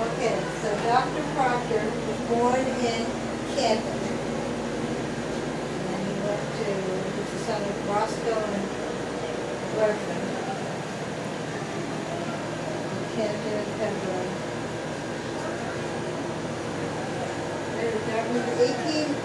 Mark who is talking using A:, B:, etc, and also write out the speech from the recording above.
A: Okay, so Dr. Proctor was born in Canton. And he went to, the son of Roscoe and Bertram. Canton, Pembroke. That was eighteen